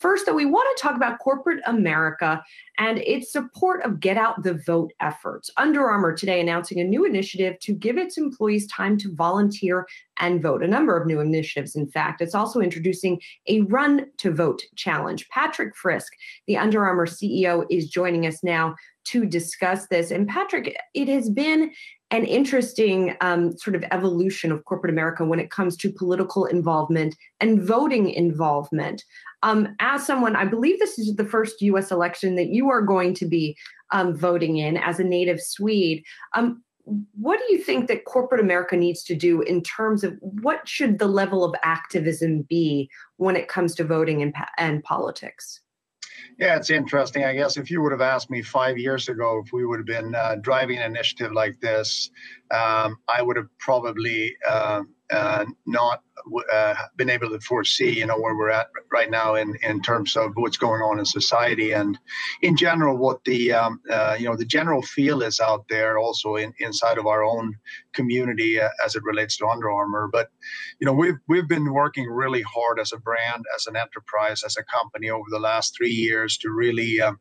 First, though, we want to talk about corporate America and its support of get out the vote efforts. Under Armour today announcing a new initiative to give its employees time to volunteer and vote. A number of new initiatives, in fact. It's also introducing a run to vote challenge. Patrik Frisk, the Under Armour CEO, is joining us now to discuss this. And Patrik, it has been an interesting um, sort of evolution of corporate America when it comes to political involvement and voting involvement. Um, as someone, I believe this is the first US election that you are going to be um, voting in as a native Swede. Um, what do you think that corporate America needs to do in terms of what should the level of activism be when it comes to voting and, and politics? Yeah, it's interesting. I guess if you would have asked me five years ago if we would have been uh, driving an initiative like this, um, I would have probably uh, uh, not uh, been able to foresee, you know, where we're at right now in, in terms of what's going on in society and in general what the um, uh, you know the general feel is out there also in, inside of our own community uh, as it relates to Under Armour. But you know we've we've been working really hard as a brand, as an enterprise, as a company over the last three years to really um,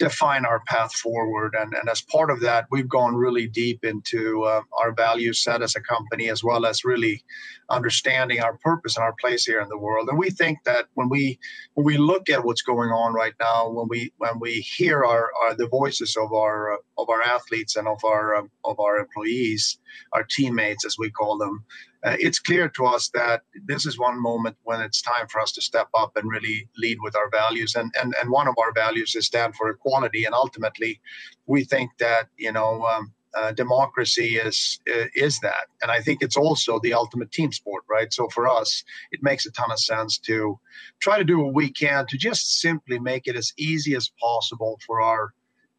define our path forward. And, and as part of that, we've gone really deep into uh, our value set as a company, as well as really understanding our purpose and our place here in the world. And we think that when we when we look at what's going on right now, when we when we hear our, our the voices of our uh, of our athletes and of our of our employees, our teammates as we call them, uh, it's clear to us that this is one moment when it's time for us to step up and really lead with our values. And and, and one of our values is stand for equality. And ultimately, we think that you know. Um, uh, democracy is is that, and I think it's also the ultimate team sport, right? So for us, it makes a ton of sense to try to do what we can to just simply make it as easy as possible for our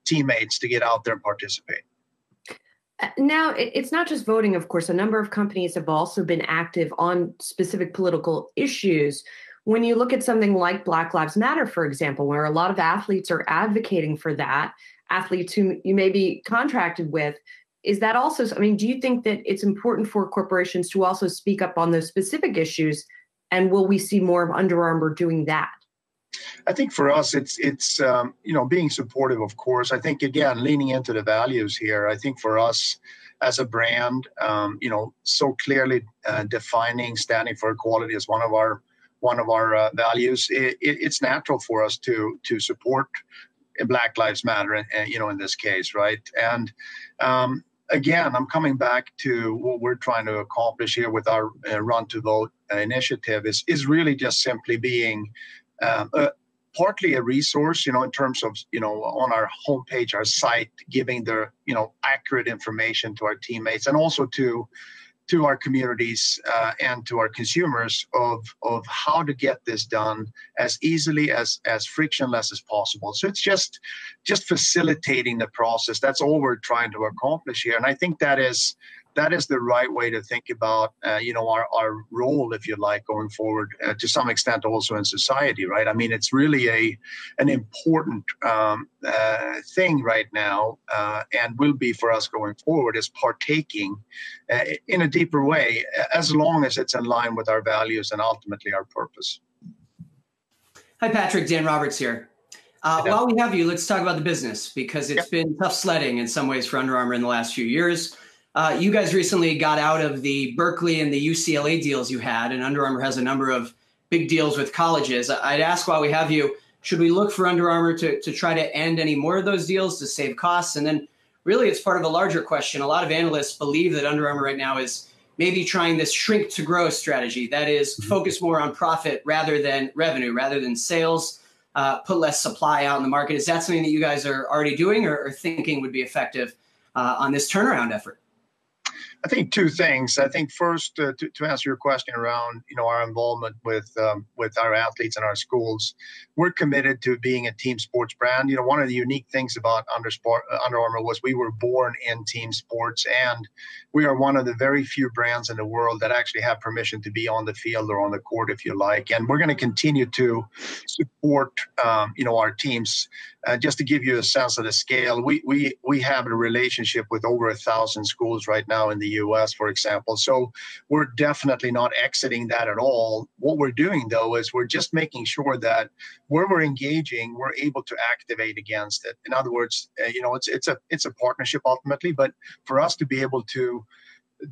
teammates to get out there and participate. Uh, now, it's not just voting, of course. A number of companies have also been active on specific political issues. When you look at something like Black Lives Matter, for example, where a lot of athletes are advocating for that, athletes who you may be contracted with, is that also, I mean, do you think that it's important for corporations to also speak up on those specific issues? And will we see more of Under Armour doing that? I think for us, it's it's um, you know being supportive, of course. I think again leaning into the values here. I think for us as a brand, um, you know, so clearly uh, defining standing for equality as one of our one of our uh, values. It, it, it's natural for us to to support Black Lives Matter, and you know, in this case, right? And um, again, I'm coming back to what we're trying to accomplish here with our uh, Run to Vote initiative is is really just simply being um, uh, partly a resource, you know, in terms of, you know, on our homepage, our site, giving the, you know, accurate information to our teammates and also to to our communities uh, and to our consumers of of how to get this done as easily as as frictionless as possible. So it's just just facilitating the process. That's all we're trying to accomplish here, and I think that is that is the right way to think about uh, you know our, our role if you like going forward uh, to some extent also in society right? I mean it's really a an important um, uh, thing right now uh, and will be for us going forward is partaking uh, in a deeper way as long as it's in line with our values and ultimately our purpose. Hi patrick. Dan roberts here. Uh, while we have you, let's talk about the business because it's yep. been tough sledding in some ways for Under Armour in the last few years. Uh, you guys recently got out of the Berkeley and the UCLA deals you had, and Under Armour has a number of big deals with colleges. I'd ask while we have you, should we look for Under Armour to, to try to end any more of those deals to save costs? And then, really, it's part of a larger question. A lot of analysts believe that Under Armour right now is maybe trying this shrink to grow strategy that is, mm-hmm. focus more on profit rather than revenue, rather than sales. Uh, put less supply out in the market. Is that something that you guys are already doing or, or thinking would be effective uh, on this turnaround effort? I think two things. I think first, uh, to, to, answer your question around you know our involvement with um, with our athletes and our schools, we're committed to being a team sports brand. You know, one of the unique things about Under, Sport, uh, Under Armour was we were born in team sports, and we are one of the very few brands in the world that actually have permission to be on the field or on the court, if you like. And we're going to continue to support um, you know our teams uh, just to give you a sense of the scale, we we we have a relationship with over a thousand schools right now in the U.S., for example. So we're definitely not exiting that at all. What we're doing though is we're just making sure that where we're engaging, we're able to activate against it. In other words, uh, you know, it's it's a it's a partnership ultimately, but for us to be able to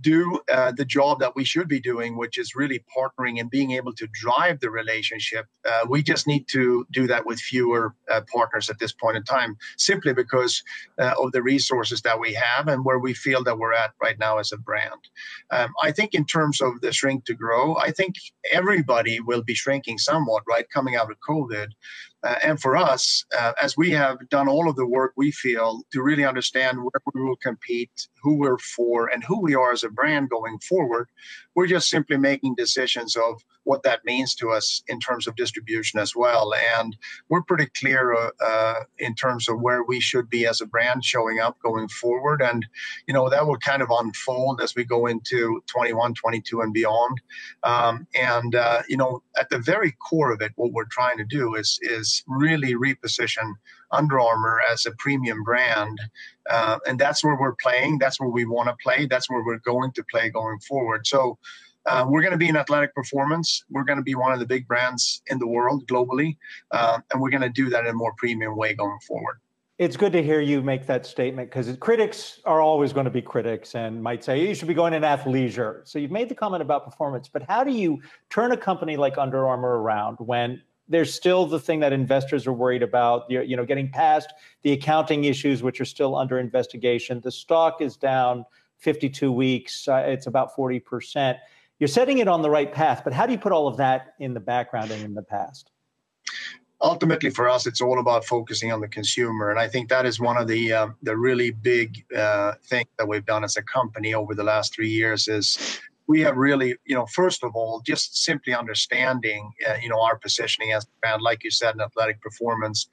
do uh, the job that we should be doing, which is really partnering and being able to drive the relationship. Uh, we just need to do that with fewer uh, partners at this point in time, simply because uh, of the resources that we have and where we feel that we're at right now as a brand. Um, I think, in terms of the shrink to grow, I think everybody will be shrinking somewhat, right, coming out of COVID. Uh, and for us, uh, as we have done all of the work we feel to really understand where we will compete, who we're for, and who we are as a brand going forward, we're just simply making decisions of what that means to us in terms of distribution as well. And we're pretty clear uh, uh, in terms of where we should be as a brand showing up going forward. And, you know, that will kind of unfold as we go into 21, 22, and beyond. Um, and, uh, you know, at the very core of it, what we're trying to do is, is really reposition Under Armour as a premium brand. Uh, and that's where we're playing. That's where we want to play. That's where we're going to play going forward. So, uh, we're going to be in athletic performance. We're going to be one of the big brands in the world globally, uh, and we're going to do that in a more premium way going forward. It's good to hear you make that statement because critics are always going to be critics and might say you should be going in athleisure. So you've made the comment about performance, but how do you turn a company like Under Armour around when there's still the thing that investors are worried about, you know, getting past the accounting issues, which are still under investigation. The stock is down 52 weeks. Uh, it's about 40% you're setting it on the right path, but how do you put all of that in the background and in the past? Ultimately, for us, it's all about focusing on the consumer, and I think that is one of the uh, the really big uh, things that we've done as a company over the last three years. Is we have really, you know, first of all, just simply understanding, uh, you know, our positioning as a brand, like you said, in athletic performance,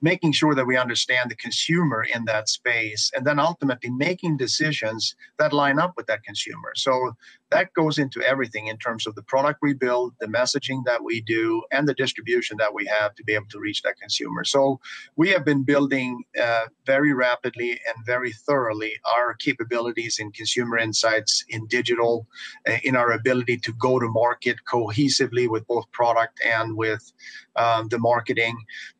making sure that we understand the consumer in that space and then ultimately making decisions that line up with that consumer so that goes into everything in terms of the product we build, the messaging that we do, and the distribution that we have to be able to reach that consumer. So we have been building uh, very rapidly and very thoroughly our capabilities in consumer insights, in digital, uh, in our ability to go to market cohesively with both product and with um, the marketing.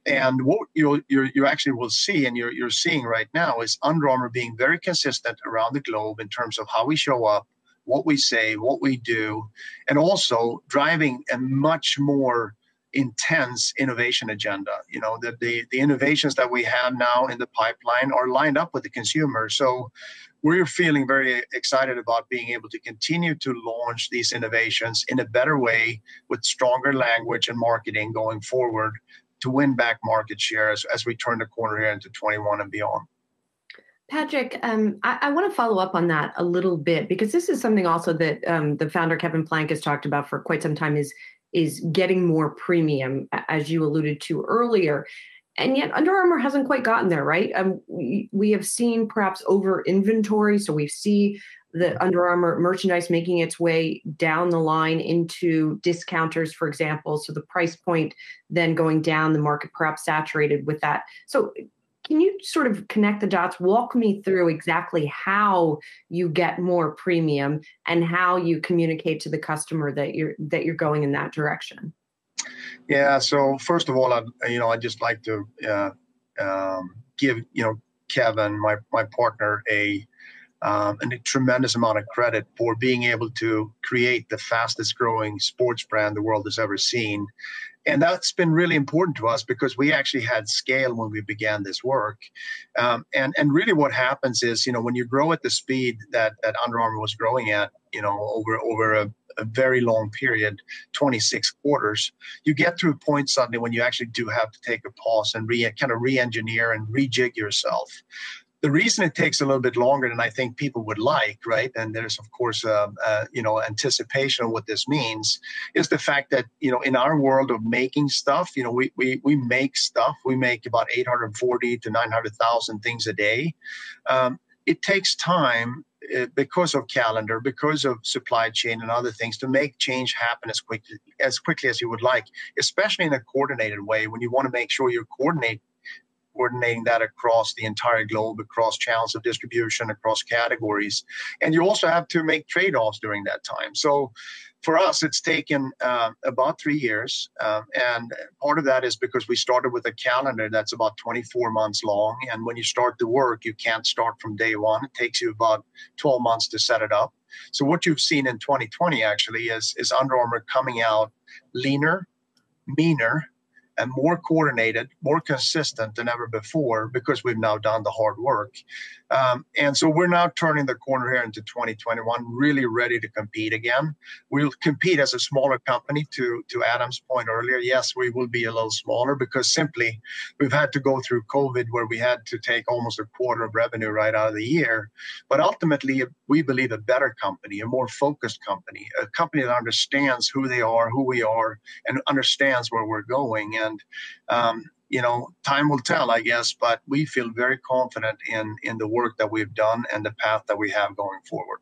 And what you you actually will see, and you're, you're seeing right now, is Under Armour being very consistent around the globe in terms of how we show up what we say, what we do, and also driving a much more intense innovation agenda. You know, the, the, the innovations that we have now in the pipeline are lined up with the consumer. So we're feeling very excited about being able to continue to launch these innovations in a better way with stronger language and marketing going forward to win back market share as, as we turn the corner here into 21 and beyond. Patrik, um, I, I want to follow up on that a little bit because this is something also that um, the founder Kevin Plank has talked about for quite some time is is getting more premium, as you alluded to earlier. And yet, Under Armour hasn't quite gotten there, right? Um, we, we have seen perhaps over inventory. So we see the Under Armour merchandise making its way down the line into discounters, for example. So the price point then going down, the market perhaps saturated with that. So can you sort of connect the dots? Walk me through exactly how you get more premium and how you communicate to the customer that you're that you're going in that direction. Yeah. So first of all, I you know I just like to uh, um, give you know Kevin, my my partner, a um, and a tremendous amount of credit for being able to create the fastest growing sports brand the world has ever seen. And that's been really important to us because we actually had scale when we began this work. Um, and, and really what happens is, you know, when you grow at the speed that, that Under Armour was growing at, you know, over, over a, a very long period, 26 quarters, you get to a point suddenly when you actually do have to take a pause and re, kind of re-engineer and rejig yourself the reason it takes a little bit longer than I think people would like, right? And there's of course, uh, uh, you know, anticipation of what this means is the fact that you know, in our world of making stuff, you know, we we we make stuff. We make about 840 to 900,000 things a day. Um, it takes time uh, because of calendar, because of supply chain and other things, to make change happen as quickly as quickly as you would like, especially in a coordinated way. When you want to make sure you coordinate coordinating that across the entire globe, across channels of distribution, across categories. And you also have to make trade offs during that time. So for us, it's taken uh, about three years. Um, and part of that is because we started with a calendar that's about 24 months long. And when you start the work, you can't start from day one. It takes you about 12 months to set it up. So what you've seen in 2020 actually is, is Under Armour coming out leaner, meaner, and more coordinated, more consistent than ever before because we've now done the hard work. Um, and so we're now turning the corner here into 2021, really ready to compete again. We'll compete as a smaller company. To to Adam's point earlier, yes, we will be a little smaller because simply we've had to go through COVID where we had to take almost a quarter of revenue right out of the year. But ultimately, we believe a better company, a more focused company, a company that understands who they are, who we are, and understands where we're going. And um, you know, time will tell, I guess, but we feel very confident in in the work that we've done and the path that we have going forward.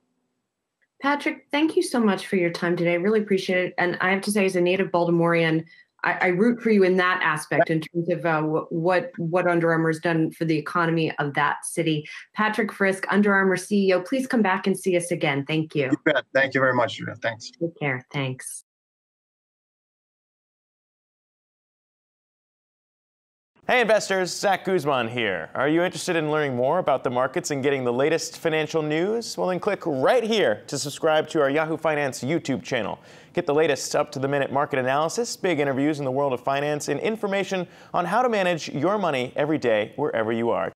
Patrik, thank you so much for your time today. I Really appreciate it. And I have to say, as a native Baltimorean, I, I root for you in that aspect in terms of uh, what what Under Armour has done for the economy of that city. Patrik Frisk, Under Armour CEO, please come back and see us again. Thank you. you Thank you very much, Julia. Thanks. Take care. Thanks. Hey investors, Zack Guzman here. Are you interested in learning more about the markets and getting the latest financial news? Well, then click right here to subscribe to our Yahoo Finance YouTube channel. Get the latest up to the minute market analysis, big interviews in the world of finance, and information on how to manage your money every day wherever you are.